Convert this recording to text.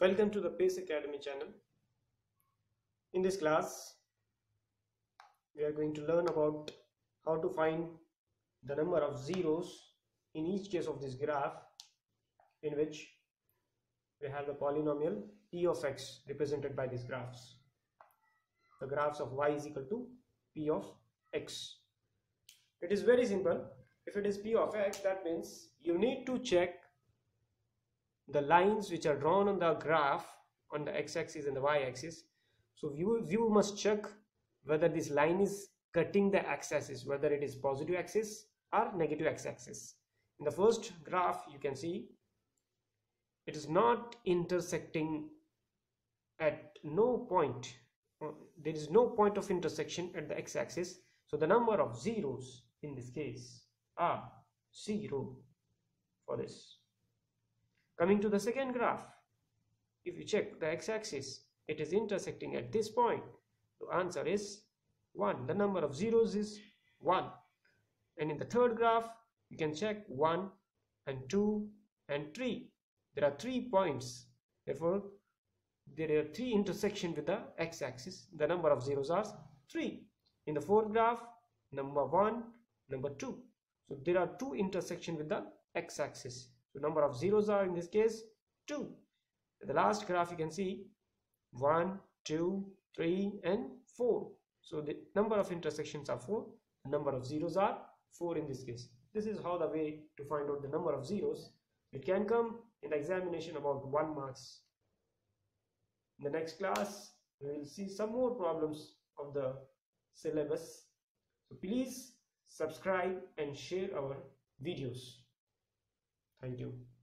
Welcome to the Pace Academy channel. In this class, we are going to learn about how to find the number of zeros in each case of this graph in which we have the polynomial p of x represented by these graphs. The graphs of y is equal to p of x. It is very simple. If it is p of x, that means you need to check the lines which are drawn on the graph on the x-axis and the y-axis. So you, you must check whether this line is cutting the x-axis whether it is positive axis or negative x-axis. In the first graph you can see it is not intersecting at no point uh, there is no point of intersection at the x-axis. So the number of zeros in this case are zero for this Coming to the second graph, if you check the x-axis, it is intersecting at this point. The answer is 1. The number of zeros is 1. And in the third graph, you can check 1 and 2 and 3. There are 3 points. Therefore, there are 3 intersections with the x-axis. The number of zeros are 3. In the fourth graph, number 1, number 2. So there are 2 intersections with the x-axis so number of zeros are in this case 2 the last graph you can see 1 2 3 and 4 so the number of intersections are 4 the number of zeros are 4 in this case. This is how the way to find out the number of zeros. It can come in the examination about 1 marks. In the next class we will see some more problems of the syllabus. So please subscribe and share our videos Thank you.